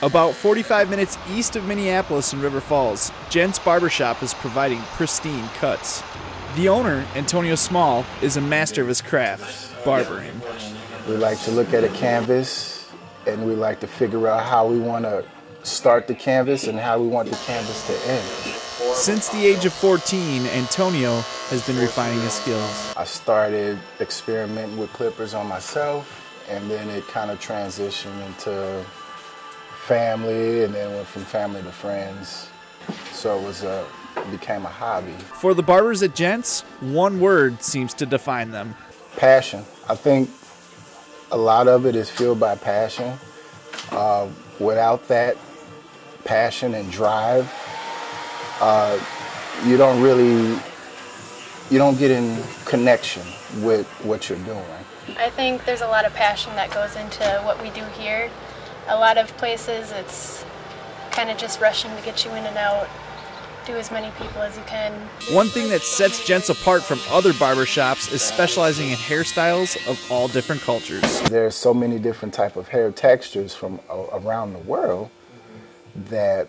About 45 minutes east of Minneapolis in River Falls, Gentz Barbershop is providing pristine cuts. The owner, Antonio Small, is a master of his craft, barbering. We like to look at a canvas and we like to figure out how we want to start the canvas and how we want the canvas to end. Since the age of 14, Antonio has been refining his skills. I started experimenting with clippers on myself and then it kind of transitioned into family and then went from family to friends. So it was a it became a hobby. For the barbers at Gentz, one word seems to define them. Passion. I think a lot of it is fueled by passion. Uh, without that passion and drive, uh, you don't really, you don't get in connection with what you're doing. I think there's a lot of passion that goes into what we do here. A lot of places it's kind of just rushing to get you in and out, do as many people as you can. One thing that sets Gentz apart from other barbershops is specializing in hairstyles of all different cultures. There's so many different type of hair textures from around the world that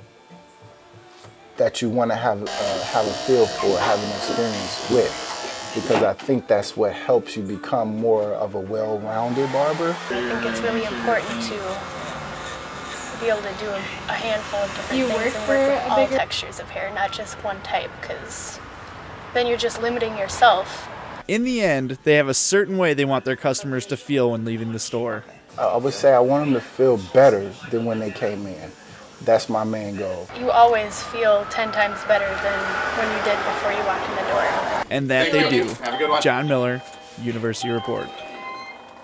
that you want to have uh, have a feel for, have an experience with because I think that's what helps you become more of a well-rounded barber. I think it's really important to be able to do a handful of different you things work and work with all bigger... textures of hair, not just one type, because then you're just limiting yourself. In the end, they have a certain way they want their customers to feel when leaving the store. I would say I want them to feel better than when they came in. That's my main goal. You always feel 10 times better than when you did before you walked in the door. And that they do. John Miller, University Report.